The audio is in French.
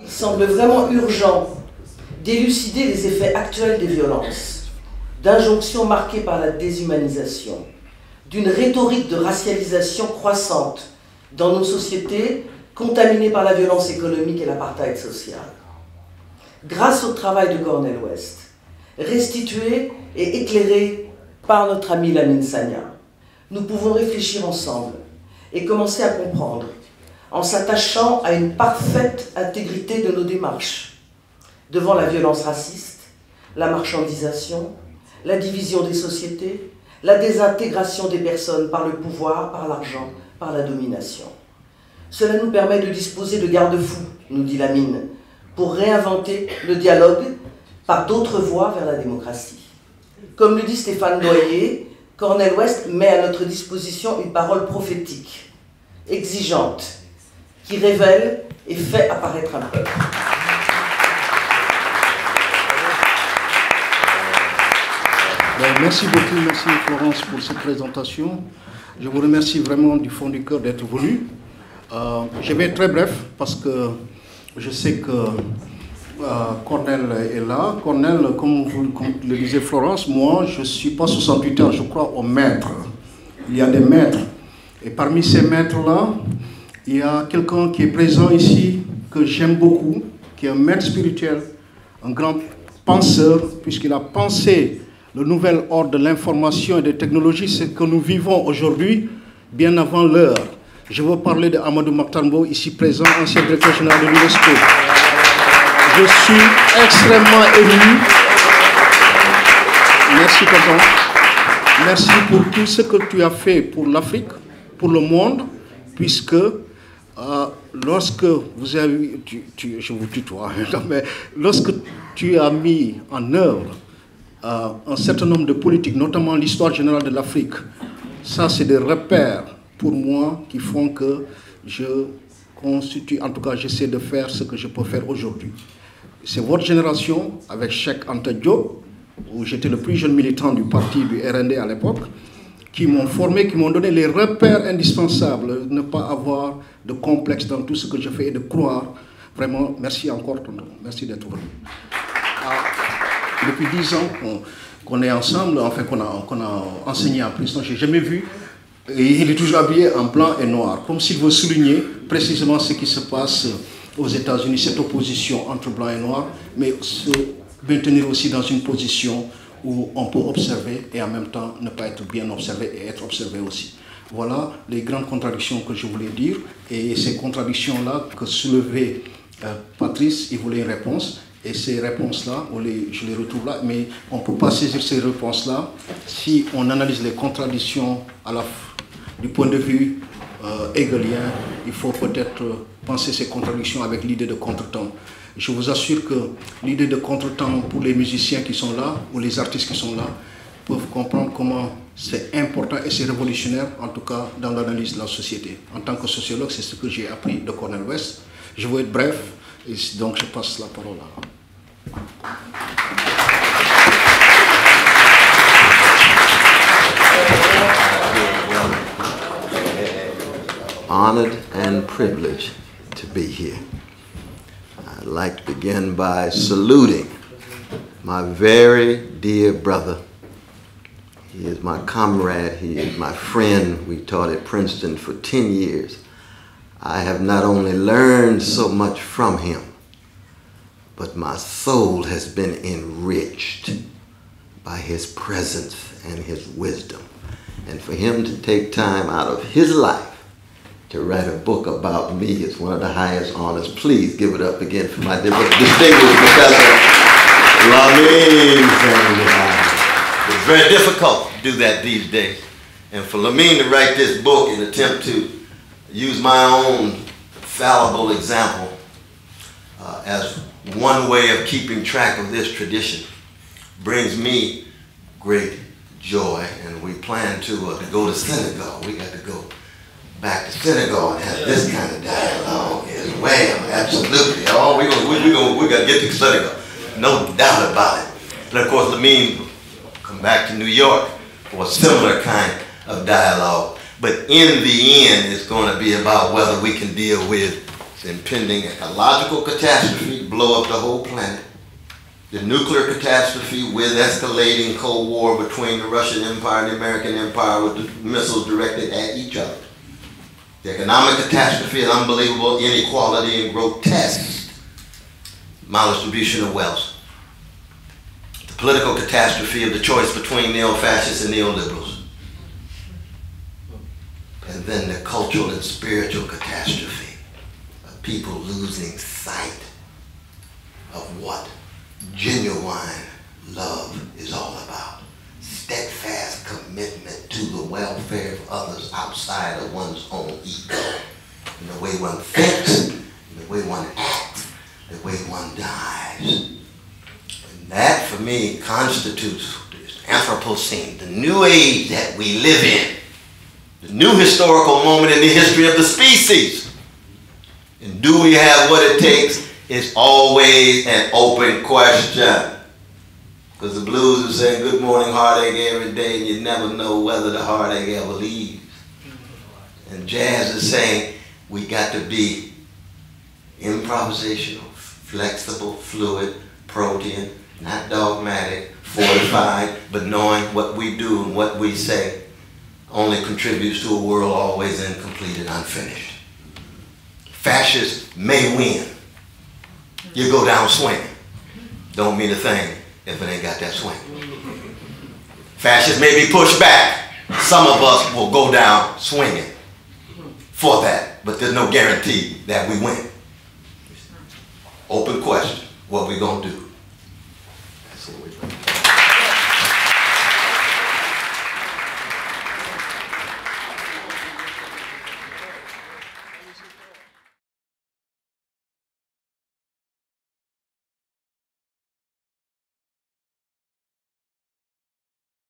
Il semble vraiment urgent d'élucider les effets actuels des violences, d'injonctions marquées par la déshumanisation, d'une rhétorique de racialisation croissante dans nos sociétés contaminées par la violence économique et l'apartheid social. Grâce au travail de Cornel West, restitué et éclairé par notre ami Lamine Sanya, nous pouvons réfléchir ensemble et commencer à comprendre en s'attachant à une parfaite intégrité de nos démarches devant la violence raciste, la marchandisation, la division des sociétés, la désintégration des personnes par le pouvoir, par l'argent, par la domination. Cela nous permet de disposer de garde-fous, nous dit Lamine, pour réinventer le dialogue par d'autres voies vers la démocratie. Comme le dit Stéphane Doyer, Cornel West met à notre disposition une parole prophétique, exigeante, qui révèle et fait apparaître un peuple. Merci beaucoup, merci Florence pour cette présentation. Je vous remercie vraiment du fond du cœur d'être venu. Euh, je vais être très bref parce que je sais que euh, Cornel est là. Cornel, comme, vous, comme le disait Florence, moi je ne suis pas 68 ans, je crois au maître. Il y a des maîtres. Et parmi ces maîtres-là, il y a quelqu'un qui est présent ici, que j'aime beaucoup, qui est un maître spirituel, un grand penseur, puisqu'il a pensé le nouvel ordre de l'information et des technologies, ce que nous vivons aujourd'hui, bien avant l'heure. Je veux parler de Amadou Maktambo, ici présent, ancien directeur général de l'UNESCO. Je suis extrêmement ému. Merci, tonton. Merci pour tout ce que tu as fait pour l'Afrique, pour le monde, puisque euh, lorsque vous avez, je vous tutoie, mais lorsque tu as mis en œuvre euh, un certain nombre de politiques, notamment l'histoire générale de l'Afrique, ça c'est des repères pour moi qui font que je constitue, en tout cas j'essaie de faire ce que je peux faire aujourd'hui. C'est votre génération, avec Cheikh Anta où j'étais le plus jeune militant du parti du RND à l'époque, qui m'ont formé, qui m'ont donné les repères indispensables, ne pas avoir de complexe dans tout ce que je fais et de croire. Vraiment, merci encore, tonton. Merci d'être venu. Ah, depuis dix ans qu'on est ensemble, enfin qu'on a, qu'on a enseigné en plus, je n'ai jamais vu. Et il est toujours habillé en blanc et noir, comme s'il veut souligner précisément ce qui se passe aux États-Unis, cette opposition entre blanc et noir, mais se maintenir aussi dans une position où on peut observer et en même temps ne pas être bien observé et être observé aussi. Voilà les grandes contradictions que je voulais dire et ces contradictions-là que soulevait euh, Patrice, il voulait une réponse et ces réponses-là, je les retrouve là, mais on ne peut pas saisir ces réponses-là si on analyse les contradictions du point de vue euh, hegelien. Il faut peut-être penser ces contradictions avec l'idée de contretemps. Je vous assure que l'idée de contretemps pour les musiciens qui sont là, ou les artistes qui sont là, peuvent comprendre comment c'est important et c'est révolutionnaire, en tout cas dans l'analyse de la société. En tant que sociologue, c'est ce que j'ai appris de Cornel West. Je veux être bref, et donc je passe la parole à... Honored and privileged to be here. I'd like to begin by saluting my very dear brother. He is my comrade, he is my friend. We taught at Princeton for 10 years. I have not only learned so much from him, but my soul has been enriched by his presence and his wisdom. And for him to take time out of his life to write a book about me is one of the highest honors. Please give it up again for my distinguished professor, Lamine It's very difficult do that these days. And for Lamine to write this book and attempt to use my own fallible example uh, as one way of keeping track of this tradition brings me great joy. And we plan to, uh, to go to Senegal. We got to go back to Senegal and have this kind of dialogue as well. Absolutely. Oh, we're gonna we, we gonna we gotta get to Senegal. No doubt about it. And of course Lamine come back to New York for a similar kind of dialogue. But in the end, it's going to be about whether we can deal with the impending ecological catastrophe blow up the whole planet, the nuclear catastrophe with escalating Cold War between the Russian Empire and the American Empire with missiles directed at each other, the economic catastrophe of unbelievable inequality and grotesque maldistribution of wealth, political catastrophe of the choice between neo-fascists and neoliberals, and then the cultural and spiritual catastrophe of people losing sight of what genuine love is all about. Steadfast commitment to the welfare of others outside of one's own ego. In the way one thinks, in the way one acts, the way one dies. For me, constitutes Anthropocene, the new age that we live in the new historical moment in the history of the species. And do we have what it takes? It's always an open question. Because the blues are saying good morning heartache every day, and you never know whether the heartache ever leaves. And jazz is saying we got to be improvisational, flexible, fluid, protean, not dogmatic, fortified, but knowing what we do and what we say only contributes to a world always incomplete and unfinished. Fascists may win. You go down swinging. Don't mean a thing if it ain't got that swing. Fascists may be pushed back. Some of us will go down swinging for that, but there's no guarantee that we win. Open question, what we gonna do? see what.